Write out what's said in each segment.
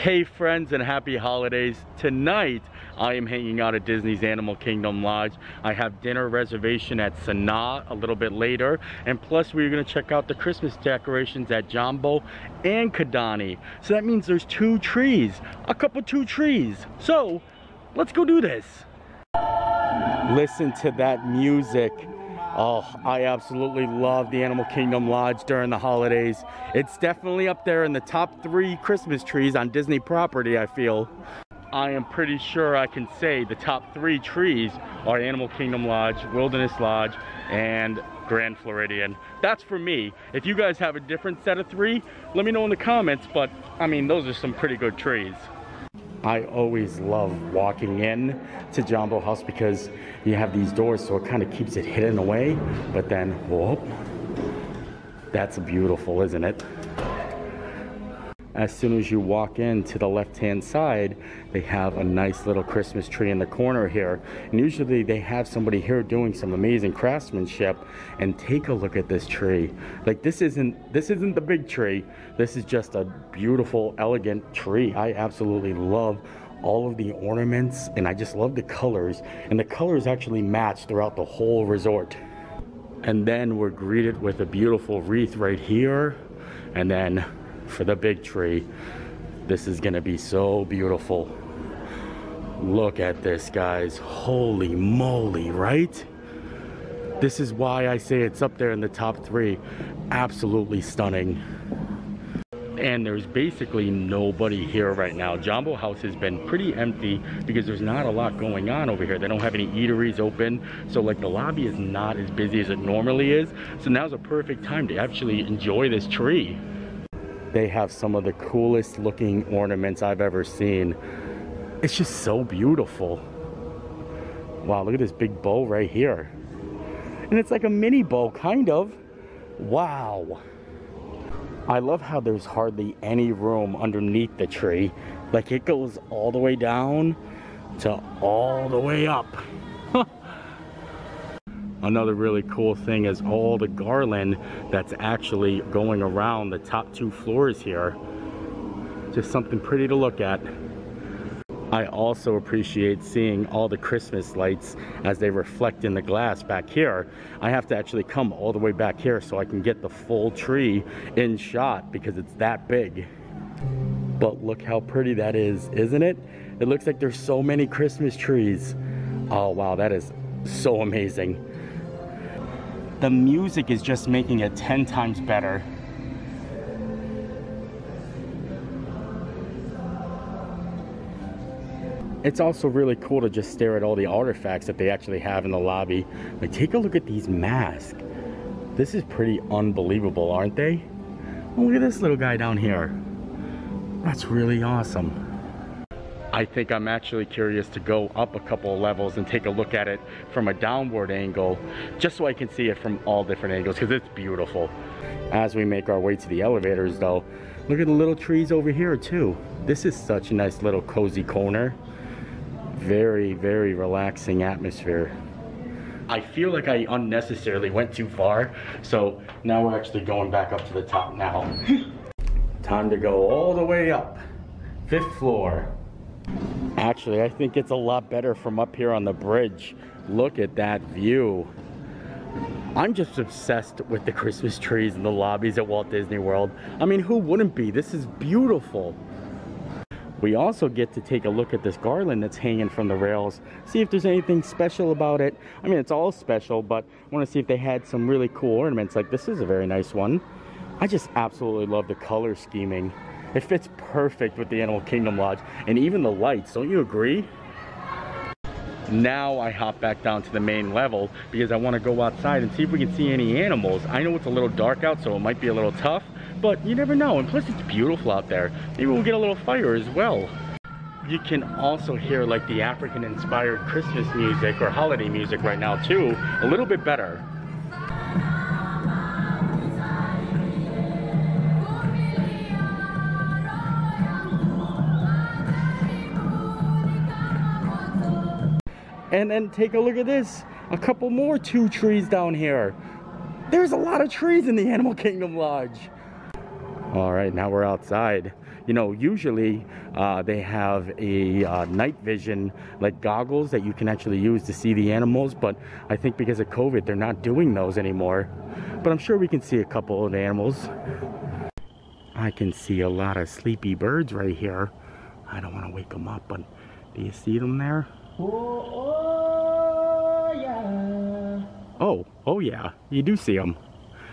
Hey friends and happy holidays. Tonight I am hanging out at Disney's Animal Kingdom Lodge. I have dinner reservation at Sanaa a little bit later and plus we're going to check out the Christmas decorations at Jambo and Kidani. So that means there's two trees, a couple two trees. So let's go do this. Listen to that music. Oh, I absolutely love the Animal Kingdom Lodge during the holidays. It's definitely up there in the top three Christmas trees on Disney property, I feel. I am pretty sure I can say the top three trees are Animal Kingdom Lodge, Wilderness Lodge, and Grand Floridian. That's for me. If you guys have a different set of three, let me know in the comments, but I mean, those are some pretty good trees. I always love walking in to Jambo House because you have these doors so it kind of keeps it hidden away. But then, whoop, that's beautiful, isn't it? As soon as you walk in to the left hand side, they have a nice little Christmas tree in the corner here. And usually they have somebody here doing some amazing craftsmanship. And take a look at this tree. Like this isn't this isn't the big tree. This is just a beautiful, elegant tree. I absolutely love all of the ornaments and I just love the colors. And the colors actually match throughout the whole resort. And then we're greeted with a beautiful wreath right here. And then for the big tree. This is gonna be so beautiful. Look at this, guys. Holy moly, right? This is why I say it's up there in the top three. Absolutely stunning. And there's basically nobody here right now. Jambo House has been pretty empty because there's not a lot going on over here. They don't have any eateries open. So like the lobby is not as busy as it normally is. So now's a perfect time to actually enjoy this tree. They have some of the coolest looking ornaments I've ever seen. It's just so beautiful. Wow, look at this big bow right here. And it's like a mini bow, kind of. Wow. I love how there's hardly any room underneath the tree. Like it goes all the way down to all the way up. Another really cool thing is all the garland that's actually going around the top two floors here. Just something pretty to look at. I also appreciate seeing all the Christmas lights as they reflect in the glass back here. I have to actually come all the way back here so I can get the full tree in shot because it's that big. But look how pretty that is, isn't it? It looks like there's so many Christmas trees. Oh wow, that is so amazing the music is just making it 10 times better. It's also really cool to just stare at all the artifacts that they actually have in the lobby. Like, take a look at these masks. This is pretty unbelievable, aren't they? Oh, look at this little guy down here. That's really awesome. I think I'm actually curious to go up a couple of levels and take a look at it from a downward angle just so I can see it from all different angles because it's beautiful. As we make our way to the elevators though, look at the little trees over here too. This is such a nice little cozy corner. Very, very relaxing atmosphere. I feel like I unnecessarily went too far, so now we're actually going back up to the top now. Time to go all the way up. Fifth floor. Actually, I think it's a lot better from up here on the bridge. Look at that view. I'm just obsessed with the Christmas trees and the lobbies at Walt Disney World. I mean, who wouldn't be? This is beautiful. We also get to take a look at this garland that's hanging from the rails, see if there's anything special about it. I mean, it's all special, but I want to see if they had some really cool ornaments. Like this is a very nice one. I just absolutely love the color scheming. It fits perfect with the Animal Kingdom Lodge and even the lights, don't you agree? Now I hop back down to the main level because I want to go outside and see if we can see any animals. I know it's a little dark out, so it might be a little tough, but you never know. And plus it's beautiful out there. Maybe we'll get a little fire as well. You can also hear like the African inspired Christmas music or holiday music right now too, a little bit better. And then take a look at this. A couple more two trees down here. There's a lot of trees in the Animal Kingdom Lodge. All right, now we're outside. you know, usually uh, they have a uh, night vision like goggles that you can actually use to see the animals, but I think because of COVID, they're not doing those anymore. But I'm sure we can see a couple of animals. I can see a lot of sleepy birds right here. I don't want to wake them up, but do you see them there? Oh, oh, yeah. Oh, oh yeah, you do see them.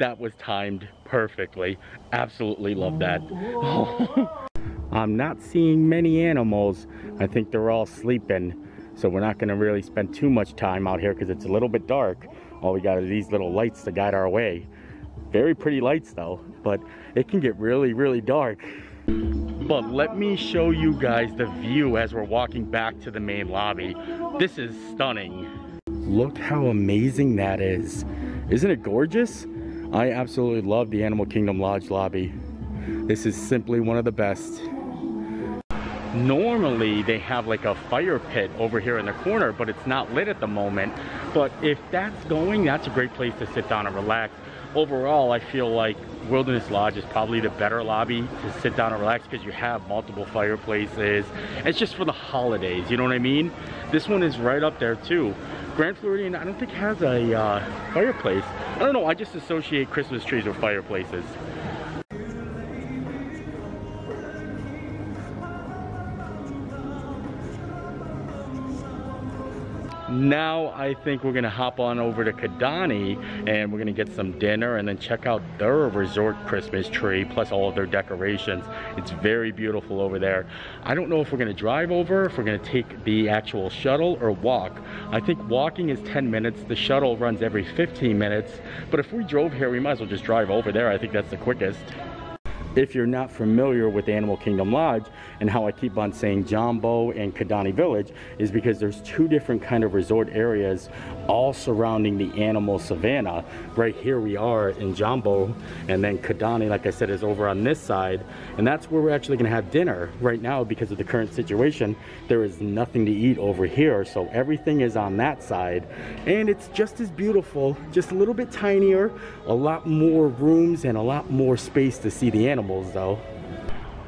that was timed perfectly. Absolutely love that. I'm not seeing many animals. I think they're all sleeping. So we're not gonna really spend too much time out here because it's a little bit dark. All we got are these little lights to guide our way. Very pretty lights though, but it can get really, really dark. But let me show you guys the view as we're walking back to the main lobby. This is stunning. Look how amazing that is. Isn't it gorgeous? I absolutely love the Animal Kingdom Lodge lobby. This is simply one of the best. Normally they have like a fire pit over here in the corner, but it's not lit at the moment. But if that's going, that's a great place to sit down and relax overall, I feel like Wilderness Lodge is probably the better lobby to sit down and relax because you have multiple fireplaces. It's just for the holidays, you know what I mean? This one is right up there too. Grand Floridian, I don't think has a uh, fireplace. I don't know, I just associate Christmas trees with fireplaces. Now I think we're gonna hop on over to Kidani and we're gonna get some dinner and then check out their resort Christmas tree plus all of their decorations. It's very beautiful over there. I don't know if we're gonna drive over, if we're gonna take the actual shuttle or walk. I think walking is 10 minutes. The shuttle runs every 15 minutes. But if we drove here, we might as well just drive over there. I think that's the quickest if you're not familiar with Animal Kingdom Lodge and how I keep on saying Jambo and Kidani Village is because there's two different kind of resort areas all surrounding the animal savannah. Right here we are in Jambo and then Kidani, like I said, is over on this side and that's where we're actually gonna have dinner. Right now, because of the current situation, there is nothing to eat over here so everything is on that side and it's just as beautiful, just a little bit tinier, a lot more rooms and a lot more space to see the animals animals though.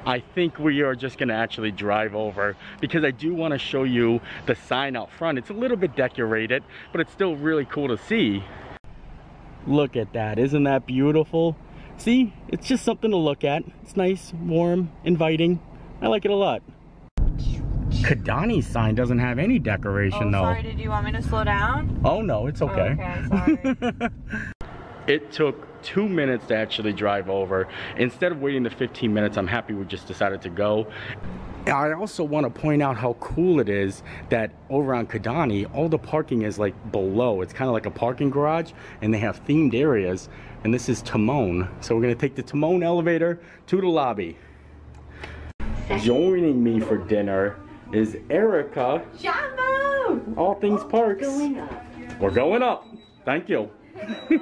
I think we are just gonna actually drive over because I do wanna show you the sign out front. It's a little bit decorated, but it's still really cool to see. Look at that, isn't that beautiful? See, it's just something to look at. It's nice, warm, inviting. I like it a lot. Kidani's sign doesn't have any decoration oh, though. sorry, did you want me to slow down? Oh no, it's okay. Oh, okay, sorry. it took two minutes to actually drive over. Instead of waiting the 15 minutes, I'm happy we just decided to go. I also want to point out how cool it is that over on Kidani, all the parking is like below. It's kind of like a parking garage and they have themed areas. And this is Timon. So we're going to take the Timon elevator to the lobby. Joining me for dinner is Erica. Jambo! All Things Parks. Going up. We're going up. Thank you.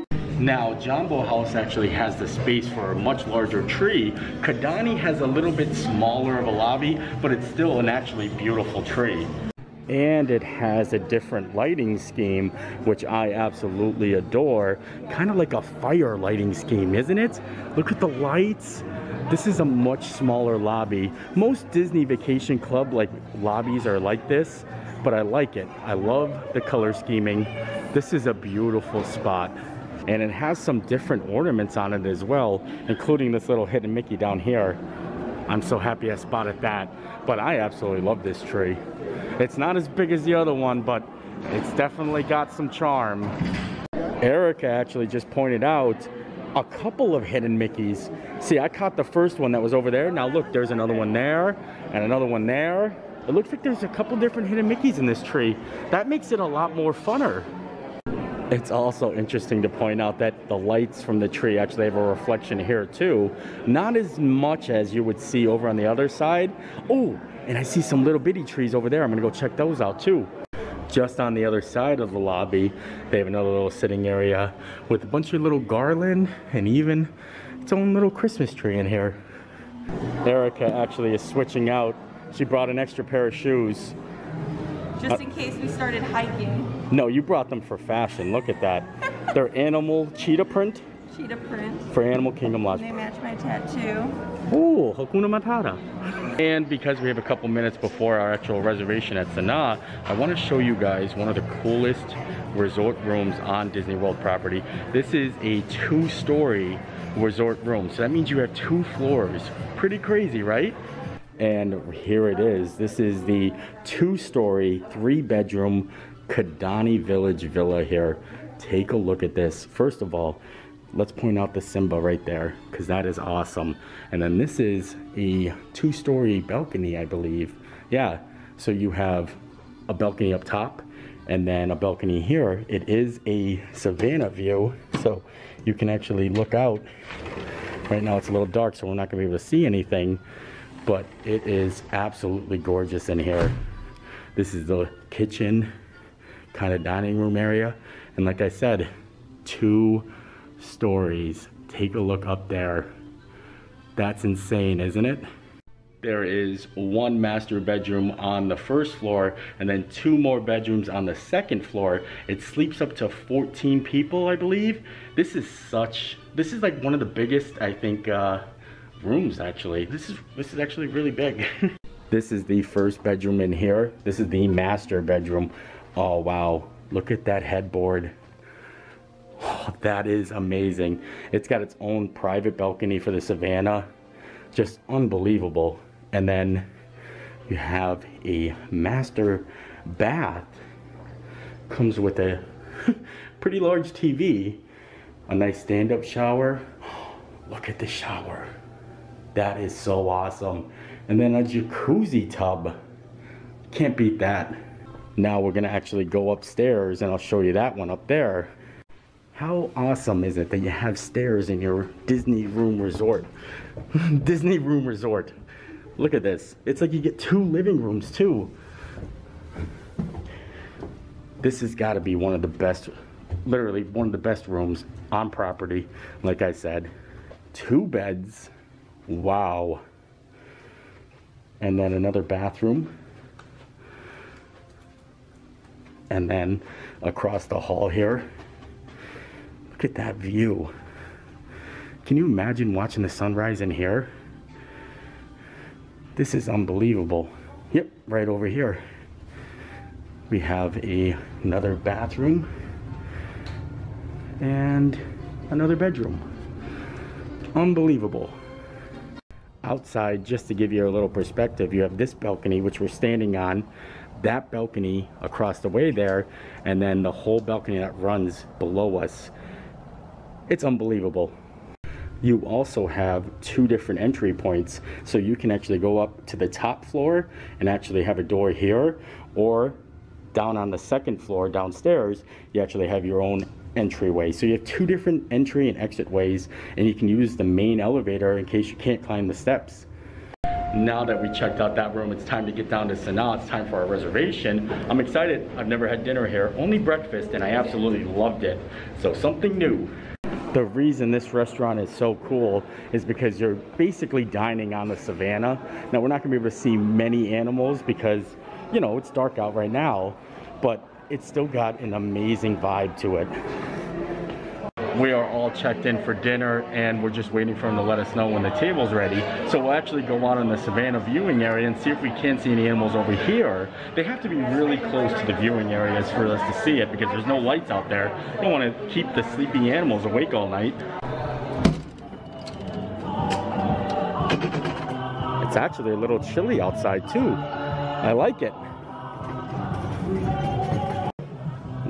Now, Jambo House actually has the space for a much larger tree. Kidani has a little bit smaller of a lobby, but it's still an actually beautiful tree. And it has a different lighting scheme, which I absolutely adore. Kind of like a fire lighting scheme, isn't it? Look at the lights. This is a much smaller lobby. Most Disney Vacation Club like lobbies are like this, but I like it. I love the color scheming. This is a beautiful spot and it has some different ornaments on it as well including this little hidden Mickey down here. I'm so happy I spotted that. But I absolutely love this tree. It's not as big as the other one but it's definitely got some charm. Erica actually just pointed out a couple of hidden Mickeys. See I caught the first one that was over there. Now look there's another one there and another one there. It looks like there's a couple different hidden Mickeys in this tree. That makes it a lot more funner it's also interesting to point out that the lights from the tree actually have a reflection here too. Not as much as you would see over on the other side. Oh, and I see some little bitty trees over there. I'm gonna go check those out too. Just on the other side of the lobby, they have another little sitting area with a bunch of little garland and even its own little Christmas tree in here. Erica actually is switching out. She brought an extra pair of shoes just in case we started hiking. No, you brought them for fashion. Look at that. They're animal cheetah print. cheetah print. For Animal Kingdom Lodge. They match my tattoo. Oh, Hakuna Matata. And because we have a couple minutes before our actual reservation at Sanaa, I want to show you guys one of the coolest resort rooms on Disney World property. This is a two-story resort room. So that means you have two floors. Pretty crazy, right? And here it is. This is the two-story, three-bedroom Kidani Village Villa here. Take a look at this. First of all, let's point out the Simba right there because that is awesome. And then this is a two-story balcony, I believe. Yeah, so you have a balcony up top and then a balcony here. It is a Savannah view, so you can actually look out. Right now it's a little dark, so we're not gonna be able to see anything, but it is absolutely gorgeous in here. This is the kitchen, kind of dining room area. And like I said, two stories. Take a look up there. That's insane, isn't it? There is one master bedroom on the first floor and then two more bedrooms on the second floor. It sleeps up to 14 people, I believe. This is such, this is like one of the biggest, I think, uh, rooms actually. This is, this is actually really big. this is the first bedroom in here. This is the master bedroom. Oh, wow. Look at that headboard. Oh, that is amazing. It's got its own private balcony for the Savannah. Just unbelievable. And then you have a master bath. Comes with a pretty large TV. A nice stand-up shower. Look at the shower. That is so awesome. And then a jacuzzi tub. Can't beat that. Now we're gonna actually go upstairs and I'll show you that one up there. How awesome is it that you have stairs in your Disney room resort? Disney room resort. Look at this. It's like you get two living rooms too. This has got to be one of the best, literally one of the best rooms on property. Like I said, two beds. Wow. And then another bathroom. And then across the hall here, look at that view. Can you imagine watching the sunrise in here? This is unbelievable. Yep, right over here. We have a, another bathroom and another bedroom. Unbelievable. Outside, just to give you a little perspective, you have this balcony, which we're standing on, that balcony across the way there, and then the whole balcony that runs below us. It's unbelievable. You also have two different entry points so you can actually go up to the top floor and actually have a door here or down on the second floor downstairs you actually have your own entryway. So you have two different entry and exit ways and you can use the main elevator in case you can't climb the steps now that we checked out that room, it's time to get down to Sanaa. It's time for our reservation. I'm excited. I've never had dinner here, only breakfast, and I absolutely loved it. So something new the reason this restaurant is so cool is because you're basically dining on the savannah. Now, we're not gonna be able to see many animals because, you know, it's dark out right now, but it's still got an amazing vibe to it we are all checked in for dinner and we're just waiting for them to let us know when the table's ready. So we'll actually go out in the Savannah viewing area and see if we can see any animals over here. They have to be really close to the viewing areas for us to see it because there's no lights out there. You don't want to keep the sleeping animals awake all night. It's actually a little chilly outside too. I like it.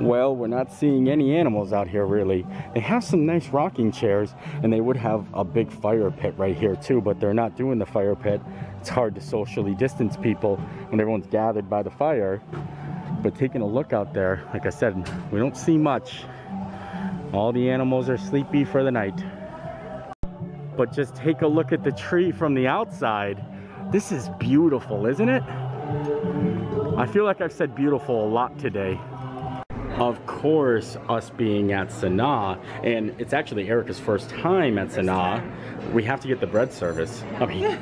Well, we're not seeing any animals out here really. They have some nice rocking chairs and they would have a big fire pit right here too, but they're not doing the fire pit. It's hard to socially distance people when everyone's gathered by the fire. But taking a look out there, like I said, we don't see much. All the animals are sleepy for the night. But just take a look at the tree from the outside. This is beautiful, isn't it? I feel like I've said beautiful a lot today of course, us being at Sanaa, and it's actually Erica's first time at Sanaa, we have to get the bread service. I mean,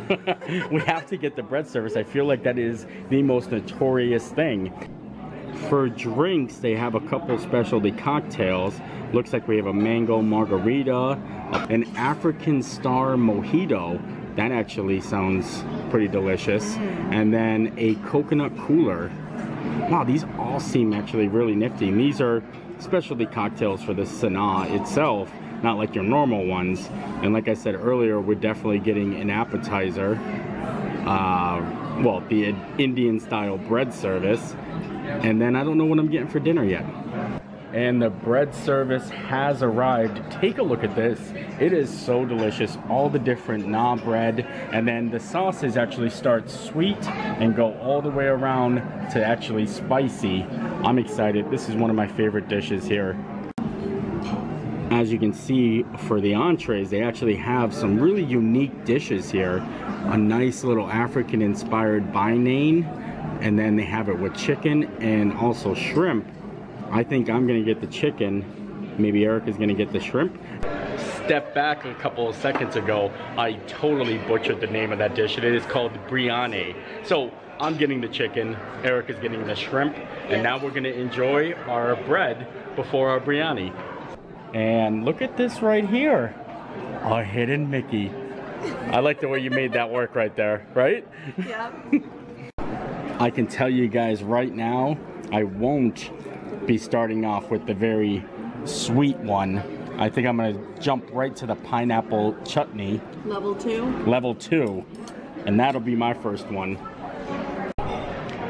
we have to get the bread service. I feel like that is the most notorious thing. For drinks, they have a couple specialty cocktails. Looks like we have a mango margarita, an African star mojito. That actually sounds pretty delicious. Mm. And then a coconut cooler. Wow, these all seem actually really nifty. And these are specialty cocktails for the Sanaa itself, not like your normal ones. And like I said earlier, we're definitely getting an appetizer. Uh, well, the Indian style bread service. And then I don't know what I'm getting for dinner yet. And the bread service has arrived. Take a look at this. It is so delicious. All the different naan bread. And then the sauces actually start sweet and go all the way around to actually spicy. I'm excited. This is one of my favorite dishes here. As you can see for the entrees, they actually have some really unique dishes here. A nice little African inspired bainane and then they have it with chicken and also shrimp. I think I'm gonna get the chicken. Maybe Eric is gonna get the shrimp. Step back a couple of seconds ago, I totally butchered the name of that dish. It is called biryani. So I'm getting the chicken, Eric is getting the shrimp, and now we're gonna enjoy our bread before our biryani. And look at this right here, a hidden Mickey. I like the way you made that work right there, right? Yeah. I can tell you guys right now, I won't be starting off with the very sweet one. I think I'm gonna jump right to the pineapple chutney, Level two. level two, and that'll be my first one.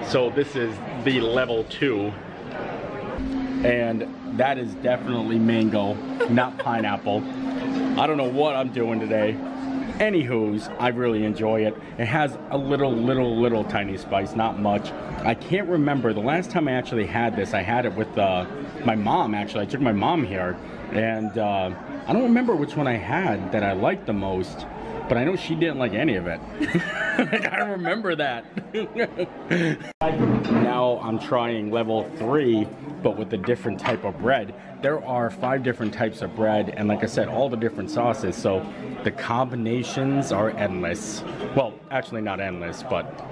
So this is the level two, and that is definitely mango, not pineapple. I don't know what I'm doing today. Anywho's, I really enjoy it. It has a little, little, little tiny spice, not much. I can't remember the last time I actually had this. I had it with uh, my mom. Actually, I took my mom here, and uh, I don't remember which one I had that I liked the most. But I know she didn't like any of it. like, I remember that. now I'm trying level three, but with a different type of bread. There are five different types of bread, and like I said, all the different sauces. So the combinations are endless. Well, actually not endless, but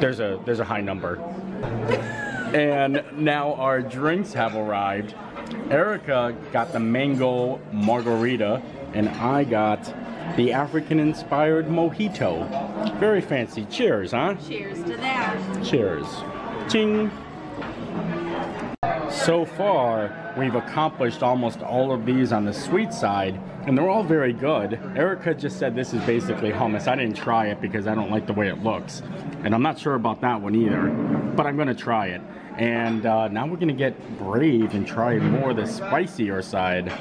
there's a there's a high number. and now our drinks have arrived. Erica got the mango margarita, and I got the African-inspired mojito. Very fancy. Cheers, huh? Cheers to that. Cheers. Ching. So far, we've accomplished almost all of these on the sweet side, and they're all very good. Erica just said this is basically hummus. I didn't try it because I don't like the way it looks. And I'm not sure about that one either, but I'm gonna try it. And uh, now we're gonna get brave and try more of the spicier side.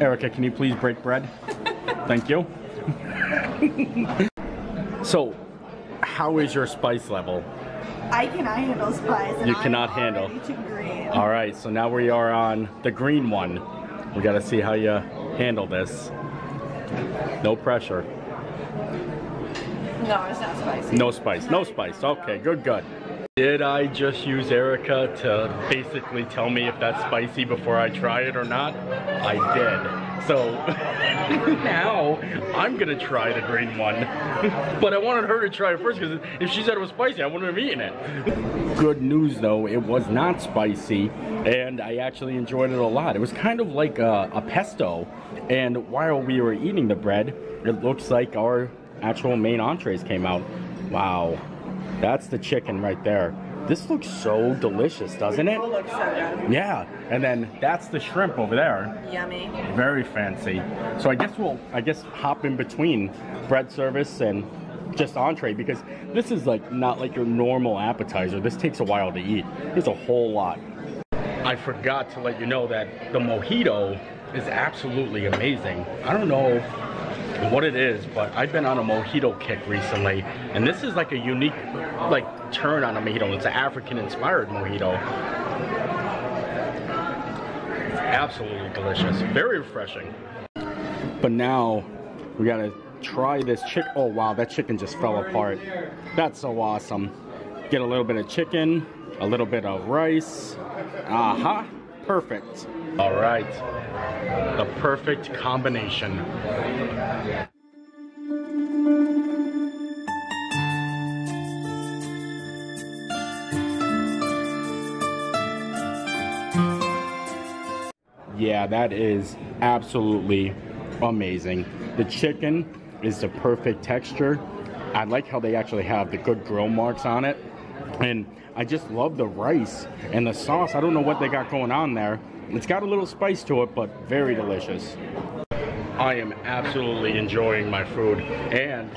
Erica, can you please break bread? Thank you. so, how is your spice level? I cannot handle spice. You cannot I'm handle. green. All right, so now we are on the green one. We gotta see how you handle this. No pressure. No, it's not spicy. No spice. No spice. Okay, good, good. Did I just use Erica to basically tell me if that's spicy before I try it or not? I did. So now I'm gonna try the green one. but I wanted her to try it first because if she said it was spicy, I wouldn't have eaten it. Good news though, it was not spicy and I actually enjoyed it a lot. It was kind of like a, a pesto. And while we were eating the bread, it looks like our actual main entrees came out. Wow. That's the chicken right there. This looks so delicious, doesn't it? Looks so good. Yeah. And then that's the shrimp over there. Yummy. Very fancy. So I guess we'll I guess hop in between bread service and just entree because this is like not like your normal appetizer. This takes a while to eat. There's a whole lot. I forgot to let you know that the mojito is absolutely amazing. I don't know what it is, but I've been on a mojito kick recently, and this is like a unique like turn on a mojito. It's an African inspired mojito. Absolutely delicious. Very refreshing. But now we gotta try this chick. Oh wow, that chicken just fell apart. That's so awesome. Get a little bit of chicken, a little bit of rice. Aha, perfect. All right, the perfect combination. Yeah, that is absolutely amazing. The chicken is the perfect texture. I like how they actually have the good grill marks on it. And I just love the rice and the sauce. I don't know what they got going on there. It's got a little spice to it, but very delicious. I am absolutely enjoying my food. And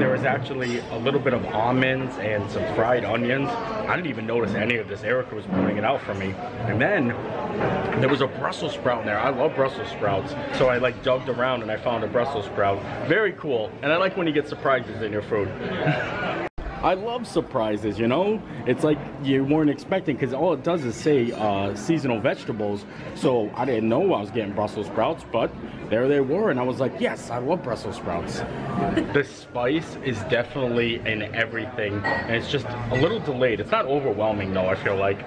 there was actually a little bit of almonds and some fried onions. I didn't even notice any of this. Erica was pointing it out for me. And then there was a Brussels sprout in there. I love Brussels sprouts. So I like dug around and I found a Brussels sprout. Very cool. And I like when you get surprises in your food. I love surprises, you know? It's like you weren't expecting because all it does is say uh, seasonal vegetables. So I didn't know I was getting Brussels sprouts, but there they were. And I was like, yes, I love Brussels sprouts. the spice is definitely in everything. And it's just a little delayed. It's not overwhelming though, I feel like.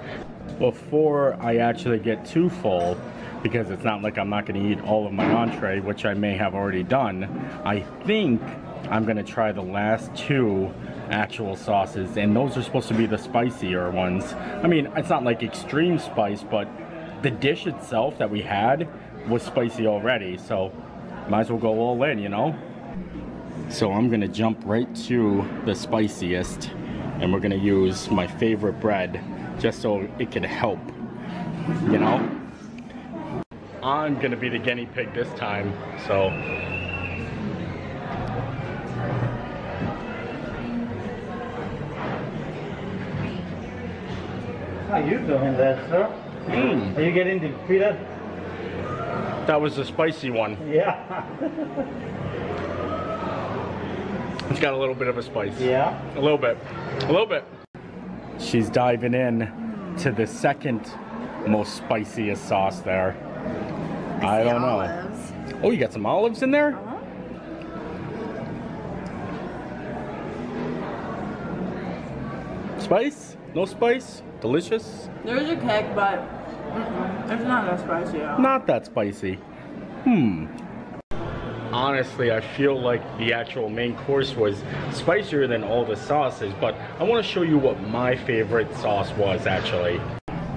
Before I actually get too full, because it's not like I'm not going to eat all of my entree, which I may have already done, I think I'm going to try the last two actual sauces and those are supposed to be the spicier ones. I mean, it's not like extreme spice, but the dish itself that we had was spicy already, so might as well go all in, you know? So I'm gonna jump right to the spiciest and we're gonna use my favorite bread just so it can help, you know? I'm gonna be the guinea pig this time, so How you doing there, sir? Mm, Are you getting the pita? that was the spicy one. Yeah. It's got a little bit of a spice. yeah. A little bit. A little bit. She's diving in to the second most spiciest sauce there. I don't know. Olives. Oh, you got some olives in there? Uh-huh. Spice? No spice? Delicious? There's a kick, but mm-mm, it's not that spicy at all. Not that spicy. Hmm. Honestly, I feel like the actual main course was spicier than all the sauces, but I want to show you what my favorite sauce was actually.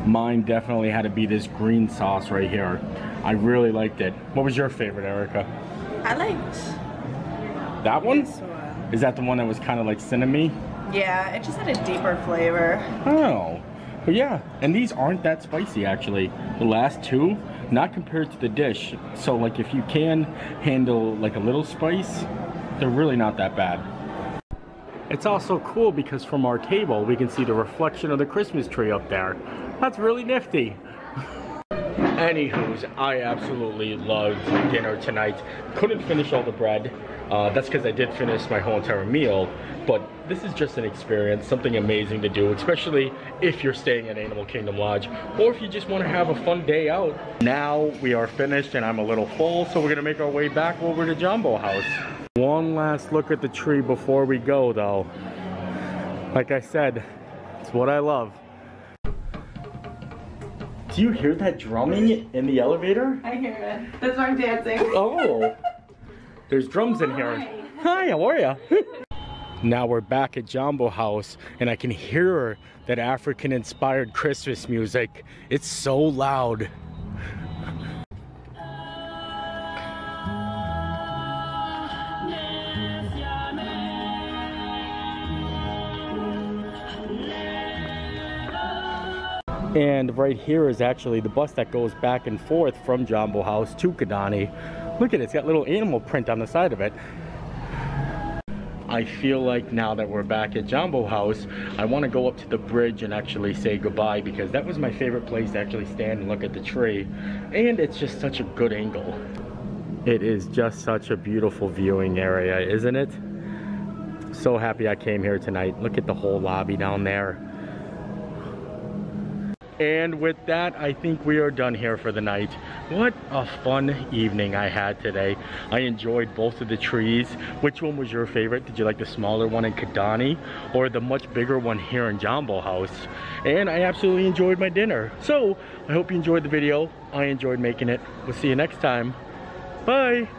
Mine definitely had to be this green sauce right here. I really liked it. What was your favorite, Erica? I liked That one? this one. Is that the one that was kind of like cinnamon? Yeah, it just had a deeper flavor. Oh. But yeah, and these aren't that spicy actually. The last two, not compared to the dish. So like if you can handle like a little spice, they're really not that bad. It's also cool because from our table we can see the reflection of the Christmas tree up there. That's really nifty. Anywho's, I absolutely loved dinner tonight. Couldn't finish all the bread. Uh, that's because I did finish my whole entire meal. But this is just an experience, something amazing to do, especially if you're staying at Animal Kingdom Lodge or if you just want to have a fun day out. Now we are finished and I'm a little full, so we're gonna make our way back over to Jambo House. One last look at the tree before we go though. Like I said, it's what I love. Do you hear that drumming in the elevator? I hear it. That's why I'm dancing. Oh, there's drums in here. Hi, how are you? now we're back at Jambo House and I can hear that African inspired Christmas music. It's so loud. And right here is actually the bus that goes back and forth from Jambo House to Kidani. Look at it, it's got little animal print on the side of it. I feel like now that we're back at Jambo House, I want to go up to the bridge and actually say goodbye because that was my favorite place to actually stand and look at the tree. And it's just such a good angle. It is just such a beautiful viewing area, isn't it? So happy I came here tonight. Look at the whole lobby down there. And with that, I think we are done here for the night. What a fun evening I had today. I enjoyed both of the trees. Which one was your favorite? Did you like the smaller one in Kidani or the much bigger one here in Jambo House? And I absolutely enjoyed my dinner. So I hope you enjoyed the video. I enjoyed making it. We'll see you next time. Bye.